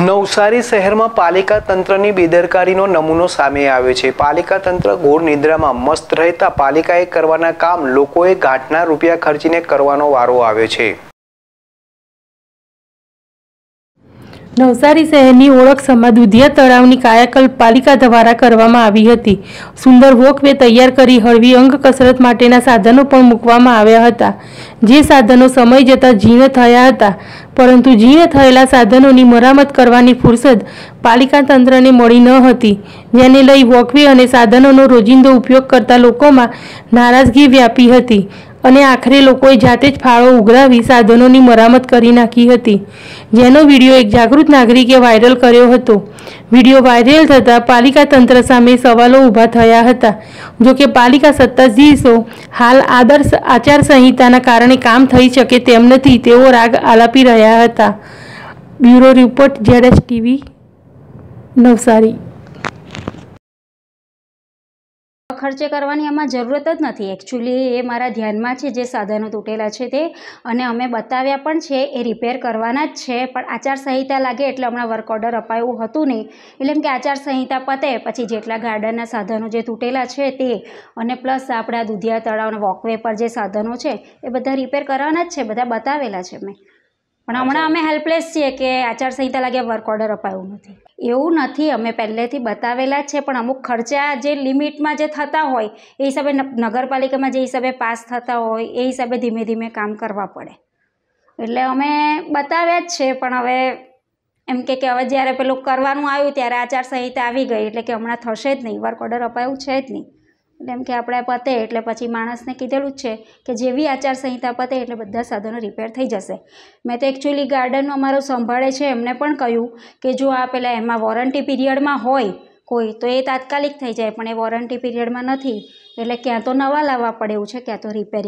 નવસારી શહેરમાં પાલિકા તંત્રની બેદરકારીનો નમૂનો સામે આવ્યો છે. પાલિકા તંત્ર ઘોર નિદ્રામાં મસ્ત રહેતા પાલિકાએ કરવાના કામ લોકોએ ગાંઠના રૂપિયા ખર્ચીને કરવાનો વારો આવ્યો છે. નવસારી શહેરની ઓળખ સમા દુધિયા તળાવની કાયાકલ્પ પાલિકા દ્વારા કરવામાં આવી હતી. સુંદર વોકવે તૈયાર કરી હળવી અંગ કસરત માટેના સાધનો પણ મૂકવામાં આવ્યા હતા. જે સાધનો સમય જતાં જીર્ણ થયા હતા. પરંતુ જીર્ણ થયેલા સાધનોની મરામત કરવાની ફુરસદ પાલિકા તંત્રને મળી ન હતી, જેને લઈ વોકવે અને સાધનોનો રોજિંદો ઉપયોગ કરતા લોકોમાં નારાજગી વ્યાપી હતી અને આખરે લોકોએ જાતે જ ફાળો ઉઘરાવી સાધનોની મરામત કરી નાખી હતી. જેનો વીડિયો એક જાગૃત નાગરિકે વાયરલ કર્યો હતો. વીડિયો વાયરલ થતાં પાલિકા તંત્ર સામે સવાલો ઊભા થયા હતા. જોકે પાલિકા સત્તાધીશો હાલ આદર્શ આચારસંહિતાના કારણે કામ થઈ શકે તેમ નથી, તેઓ રાગ આલાપી રહ્યા હતા. Bureau report ZS TV, Navsari. ખર્ચે કરવાની આમાં જરૂરત જ નથી. એકચ્યુઅલી એ મારા ધ્યાનમાં છે, જે સાધનો તૂટેલા છે તે. અને અમે બતાવ્યા પણ છે, એ રિપેર કરવાના જ છે. પણ આચારસંહિતા લાગે એટલે હમણાં વર્ક ઓર્ડર અપાયું હતું નહીં. એટલે એમ કે આચારસંહિતા પતે, પછી જેટલા ગાર્ડનના સાધનો જે તૂટેલા છે તે. અને પ્લસ આપણા દુધિયા તળાવ અને વોકવે પર જે સાધનો છે, એ બધા રિપેર કરવાના જ છે, બધા બતાવેલા છે મેં પણ હમણાં અમે હેલ્પલેસ છીએ કે આચારસંહિતા લાગે વર્ક ઓર્ડર અપાયું નથી. એવું નથી અમે પહેલેથી બતાવેલા જ છે પણ અમુક ખર્ચા જે લિમિટમાં જે થતા હોય એ હિસાબે નગરપાલિકામાં જે હિસાબે પાસ થતા હોય એ હિસાબે ધીમે ધીમે કામ કરવા પડે. એટલે અમે બતાવ્યા જ છે પણ હવે એમ કે કે હવે જ્યારે પેલું કરવાનું આવ્યું ત્યારે આચારસંહિતા આવી ગઈ એટલે કે હમણાં થશે જ નહીં વર્ક ઓર્ડર અપાયું છે જ નહીં. એમ કે આપણે પતે એટલે પછી માણસને કીધેલું જ છે કે જેવી આચારસંહિતા પતે એટલે બધા સાધનો રિપેર થઈ જશે. મેં તો એકચ્યુઅલી ગાર્ડનનું અમારું સંભાળે છે, એમને પણ કહ્યું કે જો આ પેલા એમાં વોરંટી પીરિયડમાં હોય કોઈ, તો એ તાત્કાલિક થઈ જાય, પણ એ વોરંટી પીરિયડમાં નથી. એટલે ક્યાં તો નવા લાવવા પડે એવું છે, ક્યાં તો રિપેરિંગ